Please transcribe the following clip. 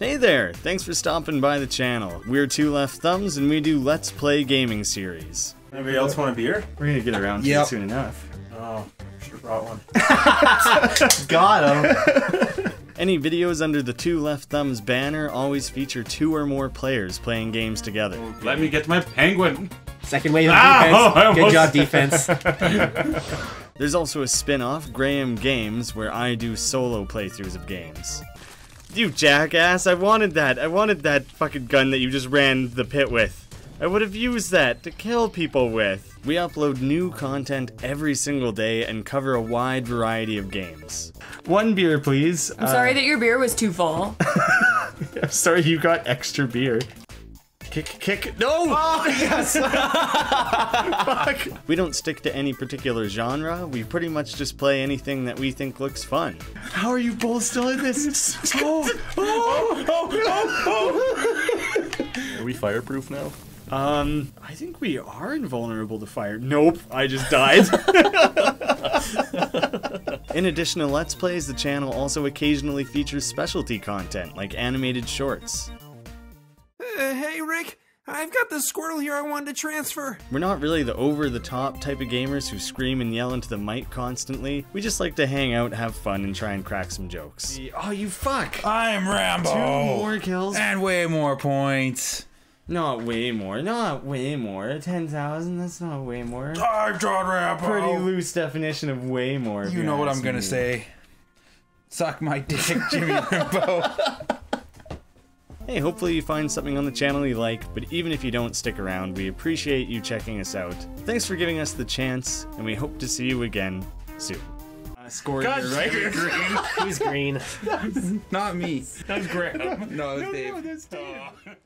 Hey there! Thanks for stopping by the channel. We're Two Left Thumbs and we do Let's Play gaming series. Anybody else want a beer? We're gonna get around to Yep. it soon enough. Oh, should have brought one. Got him. Any videos under the Two Left Thumbs banner always feature two or more players playing games together. Let me get my penguin. Second wave of Ah, defense. I Good almost- job, defense. There's also a spin-off, Graeme Games, where I do solo playthroughs of games. You jackass, I wanted that. I wanted that fucking gun that you just ran the pit with. I would have used that to kill people with. We upload new content every single day and cover a wide variety of games. One beer, please. I'm sorry uh, that your beer was too full. I'm sorry you got extra beer. Kick, kick, no! Oh, yes! Fuck. We don't stick to any particular genre. We pretty much just play anything that we think looks fun. How are you both still in this? oh, oh, oh, oh, Are we fireproof now? oh. Um, I think we are invulnerable to fire. Nope, I just died. In addition to Let's Plays, the channel also occasionally features specialty content like animated shorts. Uh, hey, Rick, I've got this squirrel here I wanted to transfer. We're not really the over the top type of gamers who scream and yell into the mic constantly. We just like to hang out, have fun, and try and crack some jokes. Oh, you fuck! I'm Rambo. Two more kills? And way more points. Not way more. Not way more. 10,000? That's not way more. I'm John Rambo. Pretty loose definition of way more. You know what I'm gonna me. say. Suck my dick, Jimmy Rambo. Hey, hopefully you find something on the channel you like, but even if you don't stick around, we appreciate you checking us out. Thanks for giving us the chance, and we hope to see you again soon. Uh, score here, right? Who's green? Not me. That's great. No, it's Dave.